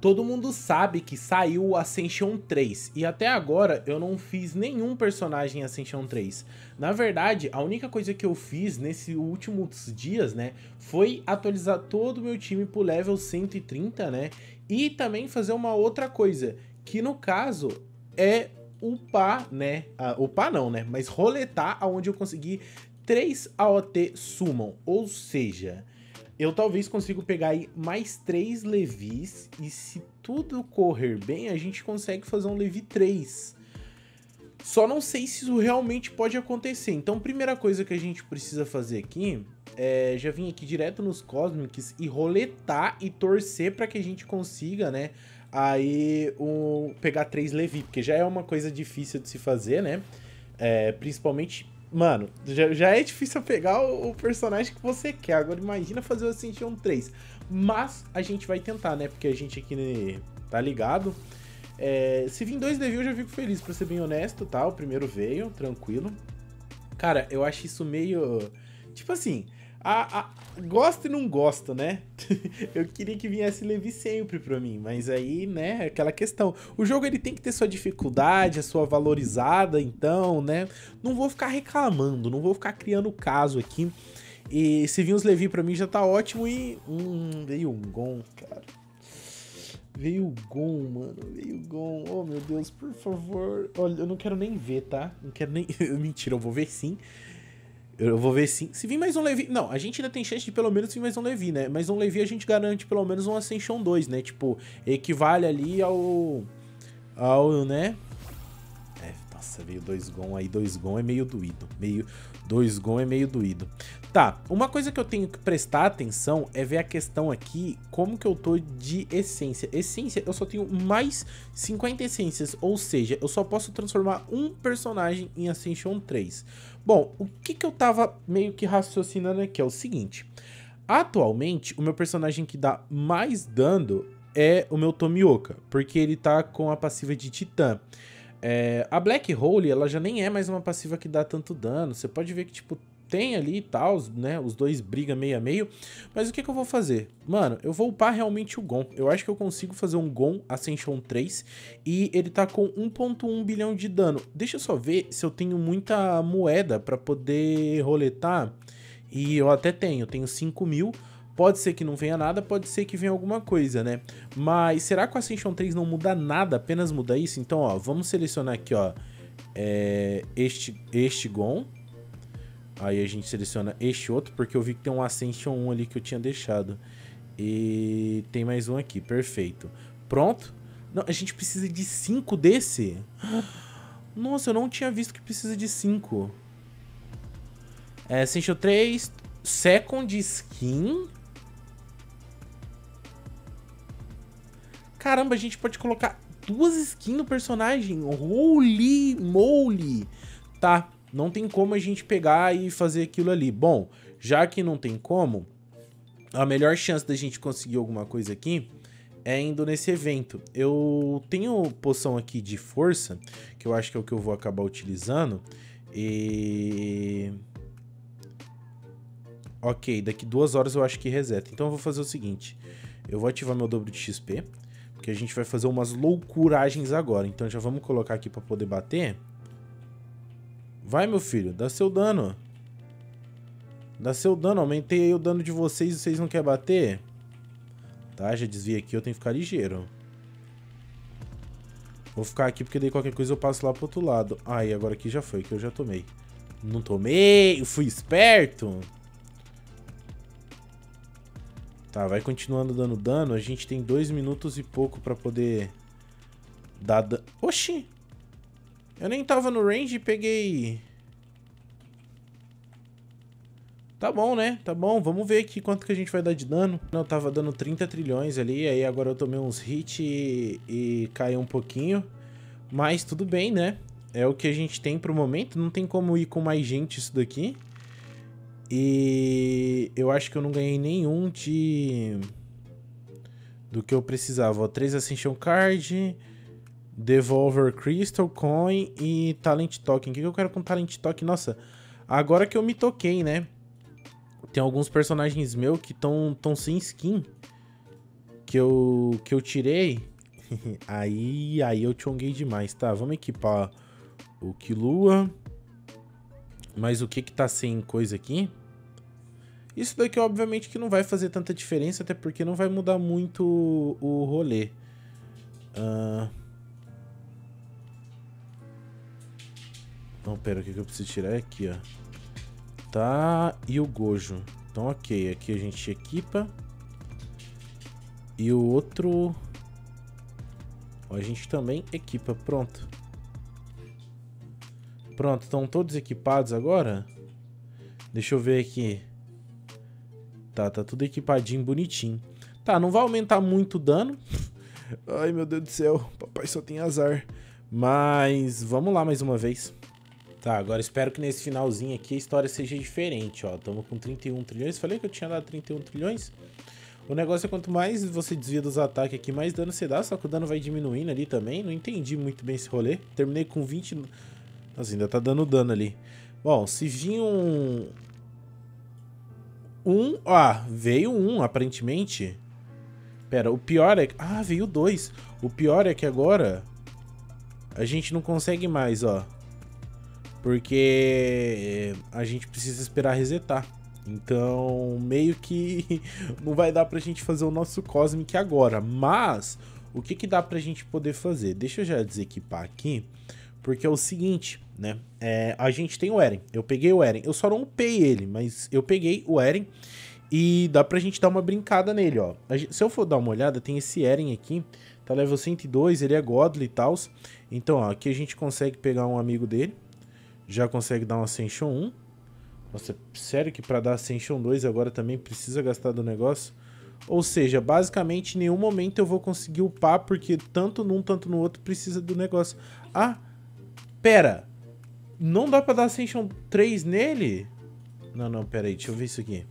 Todo mundo sabe que saiu o Ascension 3 e até agora eu não fiz nenhum personagem Ascension 3. Na verdade, a única coisa que eu fiz nesses últimos dias, né, foi atualizar todo o meu time pro level 130, né, e também fazer uma outra coisa, que no caso é upar, né, uh, upar não, né, mas roletar aonde eu consegui 3 AOT Summon, ou seja, eu talvez consiga pegar aí mais três Levis e se tudo correr bem, a gente consegue fazer um Levi 3. Só não sei se isso realmente pode acontecer. Então, primeira coisa que a gente precisa fazer aqui é já vim aqui direto nos Cosmics e roletar e torcer para que a gente consiga, né, aí pegar três Levi, porque já é uma coisa difícil de se fazer, né? É, principalmente Mano, já, já é difícil pegar o, o, personagem que você quer. Agora imagina fazer o Ascension 3. Mas a gente vai tentar, né? Porque a gente aqui né, tá ligado. É, se vir dois devil, eu já fico feliz, pra ser bem honesto, tá? O primeiro veio, tranquilo. Cara, eu acho isso meio. Tipo assim, a, a, gosta e não gosta, né? eu queria que viesse Levi sempre pra mim, mas aí, né, aquela questão. O jogo ele tem que ter sua dificuldade, a sua valorizada, então, né? Não vou ficar reclamando, não vou ficar criando caso aqui. E se vir os Levi pra mim já tá ótimo e. Hum, veio um Gon, cara. Veio o Gon, mano. Veio o Gon. Oh, meu Deus, por favor. Olha, eu não quero nem ver, tá? Não quero nem. Mentira, eu vou ver sim. Eu vou ver sim. Se vir mais um Levi. Não, a gente ainda tem chance de pelo menos vir mais um Levi, né? Mas um Levi a gente garante pelo menos um Ascension 2, né? Tipo, equivale ali ao. Ao, né? É, nossa, veio dois Gon aí. Dois Gon é meio doído. Meio. Dois Gon é meio doído. Tá, uma coisa que eu tenho que prestar atenção é ver a questão aqui, como que eu tô de essência. Essência, eu só tenho mais 50 essências, ou seja, eu só posso transformar um personagem em Ascension 3. Bom, o que que eu tava meio que raciocinando aqui é o seguinte. Atualmente, o meu personagem que dá mais dano é o meu Tomioka, porque ele tá com a passiva de Titã. É, a Black Hole, ela já nem é mais uma passiva que dá tanto dano. Você pode ver que, tipo, tem ali e tal, né? Os dois brigam meio a meio. Mas o que, que eu vou fazer? Mano, eu vou upar realmente o Gon. Eu acho que eu consigo fazer um Gon Ascension 3 e ele tá com 1.1 bilhão de dano. Deixa eu só ver se eu tenho muita moeda pra poder roletar. E eu até tenho, tenho 5 mil. Pode ser que não venha nada, pode ser que venha alguma coisa, né? Mas será que o Ascension 3 não muda nada, apenas muda isso? Então, ó, vamos selecionar aqui, ó, é, este, este Gon. Aí a gente seleciona este outro, porque eu vi que tem um Ascension 1 ali que eu tinha deixado. E tem mais um aqui, perfeito. Pronto. Não, a gente precisa de 5 desse? Nossa, eu não tinha visto que precisa de 5. É, Ascension 3, Second Skin. Caramba, a gente pode colocar duas skins no personagem. Holy moly. Tá, não tem como a gente pegar e fazer aquilo ali. Bom, já que não tem como, a melhor chance da gente conseguir alguma coisa aqui é indo nesse evento. Eu tenho poção aqui de força, que eu acho que é o que eu vou acabar utilizando. E... Ok, daqui duas horas eu acho que reseta. Então eu vou fazer o seguinte. Eu vou ativar meu dobro de XP, porque a gente vai fazer umas loucuragens agora. Então já vamos colocar aqui para poder bater. Vai, meu filho, dá seu dano. Dá seu dano, aumentei aí o dano de vocês e vocês não querem bater? Tá, já desvia aqui, eu tenho que ficar ligeiro. Vou ficar aqui porque daí qualquer coisa eu passo lá pro outro lado. Aí, agora aqui já foi, que eu já tomei. Não tomei, fui esperto. Tá, vai continuando dando dano. A gente tem dois minutos e pouco pra poder dar dano. Oxi! Eu nem tava no range e peguei... Tá bom, né? Tá bom. Vamos ver aqui quanto que a gente vai dar de dano. Não, tava dando 30 trilhões ali. Aí agora eu tomei uns hits e, e caiu um pouquinho. Mas tudo bem, né? É o que a gente tem pro momento. Não tem como ir com mais gente isso daqui. E eu acho que eu não ganhei nenhum de... Do que eu precisava. Ó, 3 Ascension Card... Devolver Crystal, Coin e Talent Token. O que eu quero com Talent Token? Nossa, agora que eu me toquei, né? Tem alguns personagens meus que estão tão sem skin. que eu, que eu tirei, aí, aí eu chonguei demais. Tá, vamos equipar o Kilua. Mas o que que tá sem coisa aqui? Isso daqui, obviamente, que não vai fazer tanta diferença, até porque não vai mudar muito o, rolê. Uh... Não, pera, o que, eu preciso tirar é aqui, ó. Tá, e o Gojo. Então, ok, aqui a gente equipa. E o outro... A gente também equipa, pronto. Pronto, estão todos equipados agora? Deixa eu ver aqui. Tá, tá tudo equipadinho, bonitinho. Tá, não vai aumentar muito o dano. Ai, meu Deus do céu. Papai só tem azar. Mas vamos lá mais uma vez. Tá, agora espero que nesse finalzinho aqui a história seja diferente, ó. Tamo com 31 trilhões. Falei que eu tinha dado 31 trilhões? O negócio é quanto mais você desvia dos ataques aqui, mais dano você dá, só que o dano vai diminuindo ali também. Não entendi muito bem esse rolê. Terminei com 20... Nossa, ainda tá dando dano ali. Bom, se vir um... Um... Ah, veio um, aparentemente. Pera, o pior é... Ah, veio dois. O pior é que agora... A gente não consegue mais, ó. Porque a gente precisa esperar resetar. Então, meio que não vai dar pra gente fazer o nosso Cosmic agora. Mas, o que que dá pra gente poder fazer? Deixa eu já desequipar aqui. Porque é o seguinte, né? É, a gente tem o Eren. Eu peguei o Eren. Eu só não upei ele, mas eu peguei o Eren. E dá pra gente dar uma brincada nele, ó. Gente, se eu for dar uma olhada, tem esse Eren aqui. Tá level 102, ele é Godly e tal. Então, ó, aqui a gente consegue pegar um amigo dele já consegue dar um Ascension 1. Nossa, sério que para dar Ascension 2 agora também precisa gastar do negócio? Ou seja, basicamente em nenhum momento eu vou conseguir upar, porque tanto num, tanto no outro precisa do negócio. Ah, pera. Não dá pra dar Ascension 3 nele? Não, não, pera aí, deixa eu ver isso aqui.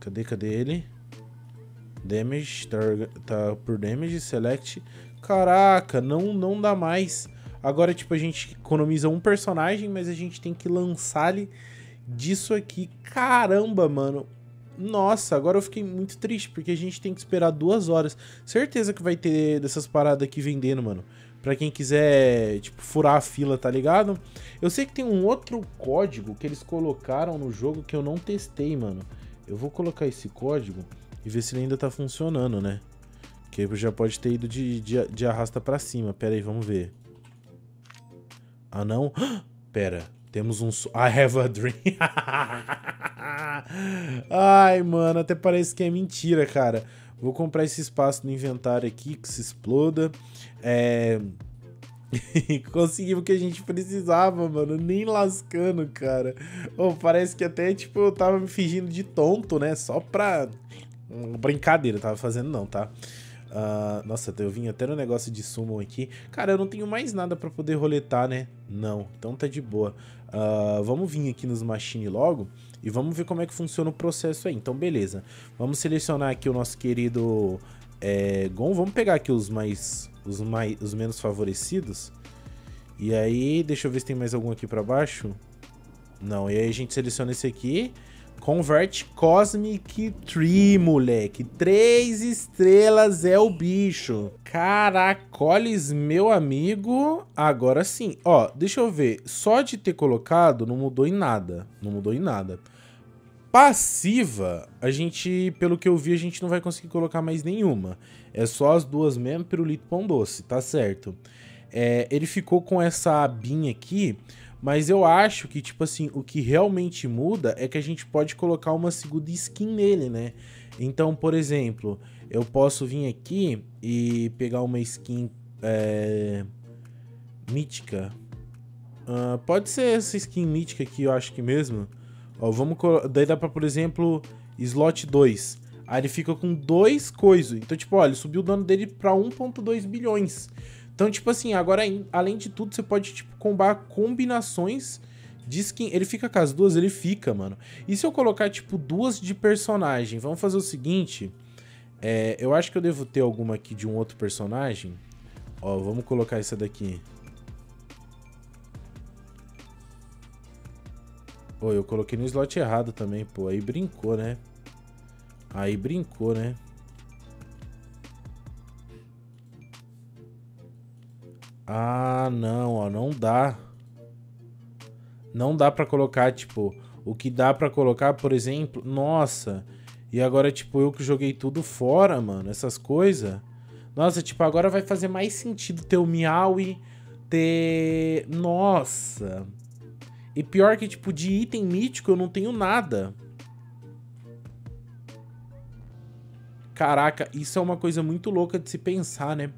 Cadê, cadê ele? Damage, tá, tá por damage, select. Caraca, não, não dá mais. Agora, tipo, a gente economiza um personagem, mas a gente tem que lançar ele disso aqui. Caramba, mano. Nossa, agora eu fiquei muito triste, porque a gente tem que esperar duas horas. Certeza que vai ter dessas paradas aqui vendendo, mano. Pra quem quiser, tipo, furar a fila, tá ligado? Eu sei que tem um outro código que eles colocaram no jogo que eu não testei, mano. Eu vou colocar esse código e ver se ele ainda tá funcionando, né? Que já pode ter ido de, de, de arrasta pra cima. Pera aí, vamos ver. Ah, não? Pera, temos um... I have a dream. Ai, mano, até parece que é mentira, cara. Vou comprar esse espaço no inventário aqui, que se exploda. É... Conseguimos o que a gente precisava, mano. Nem lascando, cara. Oh, parece que até, tipo, eu tava me fingindo de tonto, né? Só pra... Brincadeira, tava fazendo não, tá? Uh, nossa, eu vim até no negócio de summon aqui. Cara, eu não tenho mais nada pra poder roletar, né? Não, então tá de boa. Uh, vamos vir aqui nos machine logo e vamos ver como é que funciona o processo aí. Então, beleza. Vamos selecionar aqui o nosso querido é, Gon. Vamos pegar aqui os mais, os mais, os menos favorecidos. E aí, deixa eu ver se tem mais algum aqui pra baixo. Não, e aí a gente seleciona esse aqui. Convert Cosmic Tree, moleque. Três estrelas é o bicho. Caracoles, meu amigo. Agora sim. Ó, deixa eu ver. Só de ter colocado não mudou em nada. Não mudou em nada. Passiva, a gente, pelo que eu vi, a gente não vai conseguir colocar mais nenhuma. É só as duas mesmo, pirulito pão doce, tá certo. É, ele ficou com essa abinha aqui mas eu acho que, tipo assim, o que realmente muda é que a gente pode colocar uma segunda skin nele, né? Então, por exemplo, eu posso vir aqui e pegar uma skin é, mítica. Uh, pode ser essa skin mítica aqui, eu acho que mesmo. Ó, vamos Daí dá pra, por exemplo, slot 2. Aí ele fica com dois coisas. Então, tipo, olha, subiu o dano dele pra 1.2 bilhões. Então, tipo assim, agora, além de tudo, você pode, tipo, combar combinações de skin. Ele fica com as duas? Ele fica, mano. E se eu colocar, tipo, duas de personagem? Vamos fazer o seguinte. É, eu acho que eu devo ter alguma aqui de um outro personagem. Ó, vamos colocar essa daqui. Pô, eu coloquei no slot errado também, pô. Aí brincou, né? Aí brincou, né? Ah, não, ó, não dá. Não dá pra colocar, tipo, o que dá pra colocar, por exemplo, nossa. E agora, tipo, eu que joguei tudo fora, mano, essas coisas. Nossa, tipo, agora vai fazer mais sentido ter o Miaui, ter... Nossa. E pior que, tipo, de item mítico eu não tenho nada. Caraca, isso é uma coisa muito louca de se pensar, né?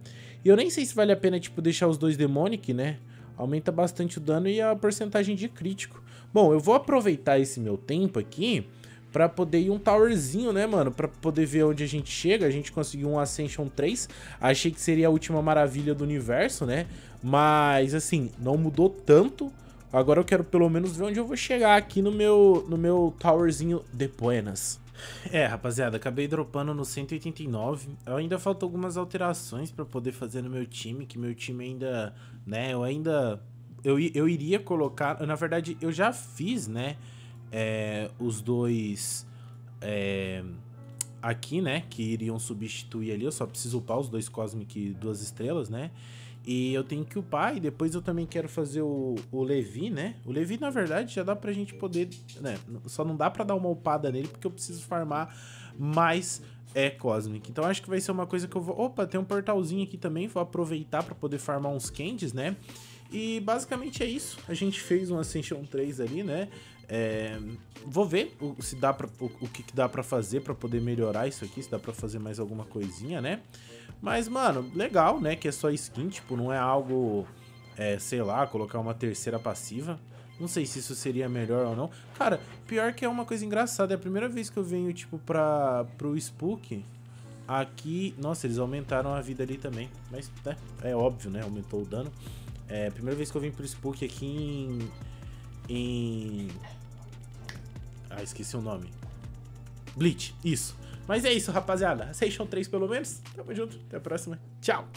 E eu nem sei se vale a pena, tipo, deixar os dois Demonic, né? Aumenta bastante o dano e a porcentagem de crítico. Bom, eu vou aproveitar esse meu tempo aqui pra poder ir um towerzinho, né, mano? Pra poder ver onde a gente chega. A gente conseguiu um Ascension 3. Achei que seria a última maravilha do universo, né? Mas, assim, não mudou tanto. Agora eu quero pelo menos ver onde eu vou chegar aqui no meu, no meu towerzinho de Buenas. É, rapaziada, acabei dropando no 189. Eu ainda faltam algumas alterações para poder fazer no meu time, que meu time ainda, né, eu ainda eu, eu iria colocar, na verdade, eu já fiz, né, é, os dois é, aqui, né, que iriam substituir ali, eu só preciso upar os dois Cosmic duas estrelas, né, e eu tenho que upar, e depois eu também quero fazer o, o Levi, né? O Levi, na verdade, já dá pra gente poder... Né? Só não dá pra dar uma upada nele, porque eu preciso farmar mais é Cosmic. Então acho que vai ser uma coisa que eu vou... Opa, tem um portalzinho aqui também, vou aproveitar pra poder farmar uns candies, né? E basicamente é isso. A gente fez um Ascension 3 ali, né? É, vou ver o, se dá pra, o, o que, que dá pra fazer pra poder melhorar isso aqui, se dá pra fazer mais alguma coisinha, né? Mas, mano, legal, né? Que é só skin, tipo, não é algo, é, sei lá, colocar uma terceira passiva. Não sei se isso seria melhor ou não. Cara, pior que é uma coisa engraçada. É a primeira vez que eu venho, tipo, pra, pro Spook. Aqui... Nossa, eles aumentaram a vida ali também. Mas, né, é óbvio, né? Aumentou o dano. É primeira vez que eu vim pro Spook aqui em... Em... Ah, esqueci o nome. Bleach, isso. Mas é isso, rapaziada. Session 3 pelo menos. Tamo junto. Até a próxima. Tchau.